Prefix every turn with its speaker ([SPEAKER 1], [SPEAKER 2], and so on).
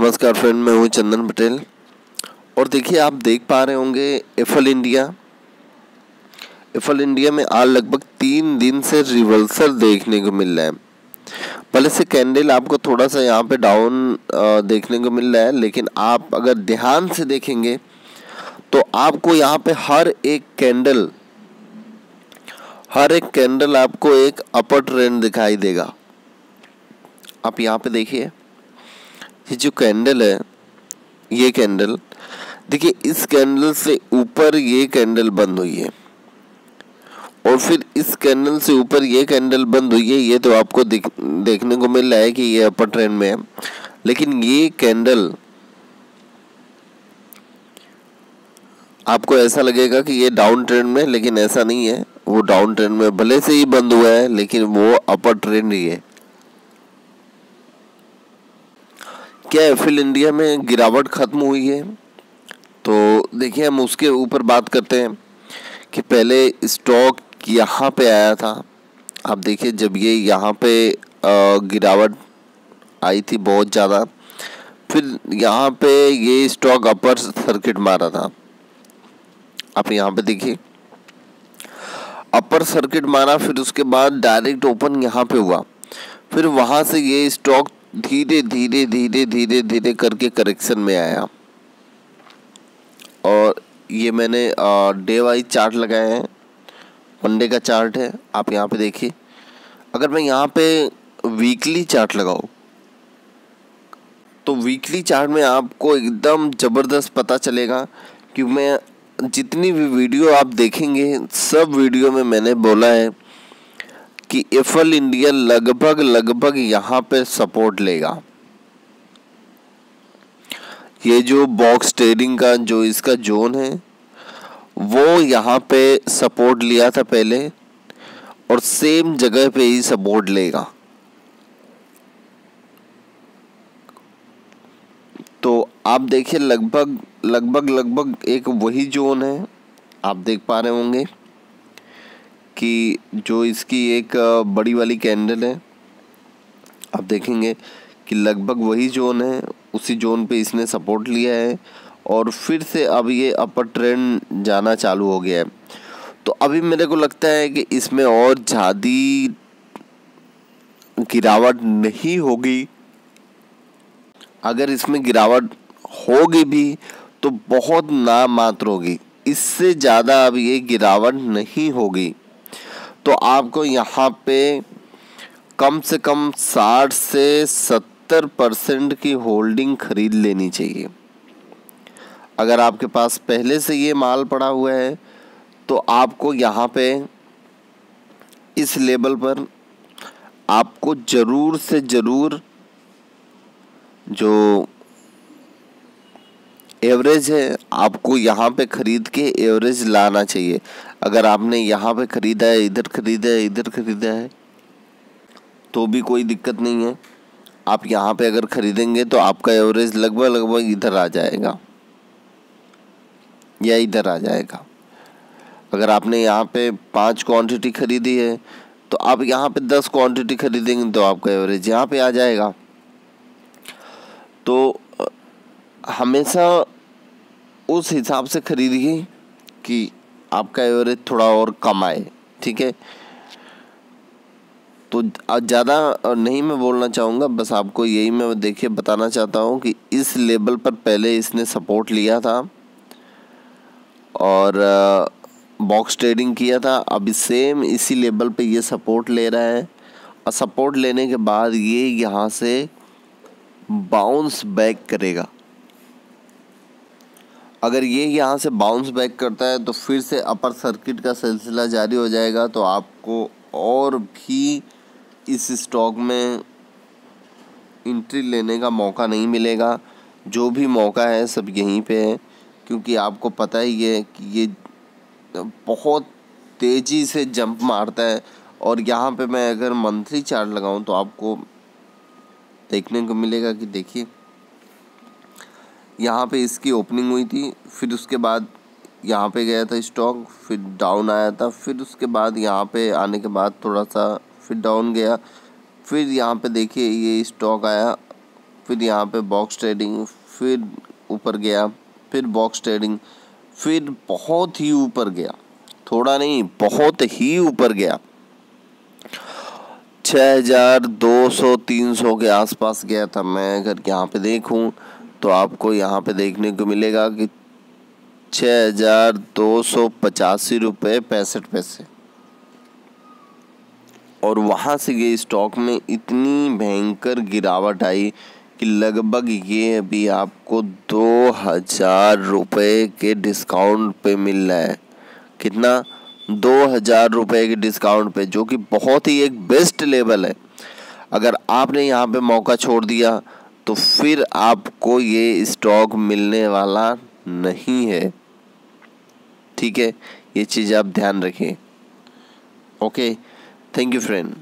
[SPEAKER 1] नमस्कार फ्रेंड मैं हूँ चंदन पटेल। और देखिए, आप देख पा रहे होंगे एफल इंडिया एफल इंडिया में आज लगभग तीन दिन से रिवर्सल देखने को मिल रहा है। भले से कैंडल आपको थोड़ा सा यहाँ पे डाउन देखने को मिल रहा है, लेकिन आप अगर ध्यान से देखेंगे तो आपको यहाँ पे हर एक कैंडल हर एक कैंडल आपको एक अपर ट्रेंड दिखाई देगा। आप यहाँ पे देखिए। ये जो कैंडल है ये कैंडल देखिए इस कैंडल से ऊपर ये कैंडल बंद हुई है। और फिर इस कैंडल से ऊपर ये कैंडल बंद हुई है ये तो आपको देख, देखने को मिल रहा है कि ये अपर ट्रेंड में है। लेकिन ये कैंडल आपको ऐसा लगेगा कि ये डाउन ट्रेंड में लेकिन ऐसा नहीं है। वो डाउन ट्रेंड में भले से ही बंद हुआ है लेकिन वो अपर ट्रेंड ही है। क्या एफिल इंडिया में गिरावट ख़त्म हुई है? तो देखिए, हम उसके ऊपर बात करते हैं कि पहले स्टॉक यहाँ पे आया था। आप देखिए, जब ये यहाँ पे गिरावट आई थी बहुत ज़्यादा, फिर यहाँ पे ये स्टॉक अपर सर्किट मारा था। आप यहाँ पे देखिए, अपर सर्किट मारा, फिर उसके बाद डायरेक्ट ओपन यहाँ पे हुआ। फिर वहाँ से ये स्टॉक धीरे धीरे धीरे धीरे धीरे करके करेक्शन में आया। और ये मैंने डे वाइज चार्ट लगाए हैं। वनडे का चार्ट है, आप यहाँ पे देखिए। अगर मैं यहाँ पे वीकली चार्ट लगाऊँ तो वीकली चार्ट में आपको एकदम ज़बरदस्त पता चलेगा कि मैं जितनी भी वीडियो आप देखेंगे, सब वीडियो में मैंने बोला है कि एफल इंडिया लगभग लगभग यहाँ पे सपोर्ट लेगा। ये जो बॉक्स ट्रेडिंग का, जो इसका जोन है, वो यहाँ पे सपोर्ट लिया था पहले और सेम जगह पे ही सपोर्ट लेगा। तो आप देखिए, लगभग लगभग लगभग एक वही जोन है। आप देख पा रहे होंगे। कि जो इसकी एक बड़ी वाली कैंडल है, आप देखेंगे कि लगभग वही जोन है, उसी जोन पे इसने सपोर्ट लिया है और फिर से अब ये अपर ट्रेंड जाना चालू हो गया है। तो अभी मेरे को लगता है कि इसमें और ज़्यादा गिरावट नहीं होगी। अगर इसमें गिरावट होगी भी तो बहुत नामात्र होगी। इससे ज़्यादा अब ये गिरावट नहीं होगी। तो आपको यहाँ पे कम से कम साठ से सत्तर परसेंट की होल्डिंग खरीद लेनी चाहिए। अगर आपके पास पहले से ये माल पड़ा हुआ है तो आपको यहाँ पे इस लेवल पर आपको ज़रूर से ज़रूर जो एवरेज है, आपको यहाँ पे ख़रीद के एवरेज लाना चाहिए। अगर आपने यहाँ पे ख़रीदा है, इधर ख़रीदा है, इधर ख़रीदा है तो भी कोई दिक्कत नहीं है। आप यहाँ पे अगर ख़रीदेंगे तो आपका एवरेज लगभग लगभग इधर आ जाएगा। या इधर आ जाएगा। अगर आपने यहाँ पे पाँच क्वांटिटी ख़रीदी है तो आप यहाँ पे दस क्वांटिटी ख़रीदेंगे तो आपका एवरेज यहाँ पे आ जाएगा। तो हमेशा उस हिसाब से खरीदिए कि आपका एवरेज थोड़ा और कम आए, ठीक है? तो ज़्यादा नहीं मैं बोलना चाहूँगा, बस आपको यही मैं देखिए बताना चाहता हूँ कि इस लेवल पर पहले इसने सपोर्ट लिया था और बॉक्स ट्रेडिंग किया था। अभी सेम इसी लेवल पे ये सपोर्ट ले रहा है। और सपोर्ट लेने के बाद ये यहाँ से बाउंस बैक करेगा। अगर ये यहाँ से बाउंस बैक करता है तो फिर से अपर सर्किट का सिलसिला जारी हो जाएगा तो आपको और भी इस स्टॉक में इंट्री लेने का मौका नहीं मिलेगा। जो भी मौका है, सब यहीं पे है, क्योंकि आपको पता ही है कि ये बहुत तेज़ी से जंप मारता है। और यहाँ पे मैं अगर मंथली चार्ट लगाऊँ तो आपको देखने को मिलेगा कि देखिए यहाँ पे इसकी ओपनिंग हुई थी, फिर उसके बाद यहाँ पे गया था स्टॉक फिर डाउन आया था, फिर उसके बाद यहाँ पे आने के बाद थोड़ा सा फिर डाउन गया। फिर यहाँ पे देखिए ये स्टॉक आया, फिर यहाँ पे बॉक्स ट्रेडिंग फिर ऊपर गया, फिर बॉक्स ट्रेडिंग फिर बहुत ही ऊपर गया। थोड़ा नहीं, बहुत ही ऊपर गया। छः हज़ार दो सौ तीन सौ के आसपास गया था मैं, अगर यहाँ पे देखूँ तो आपको यहाँ पे देखने को मिलेगा कि छः हज़ार दो सौ पचासी रुपये पैंसठ पैसे। और वहाँ से ये स्टॉक में इतनी भयंकर गिरावट आई कि लगभग ये अभी आपको दो हज़ार रुपये के डिस्काउंट पे मिल रहा है। कितना? दो हज़ार रुपये के डिस्काउंट पे, जो कि बहुत ही एक बेस्ट लेवल है। अगर आपने यहाँ पे मौका छोड़ दिया तो फिर आपको ये स्टॉक मिलने वाला नहीं है। ठीक है? ये चीज़ आप ध्यान रखें। Okay thank you friend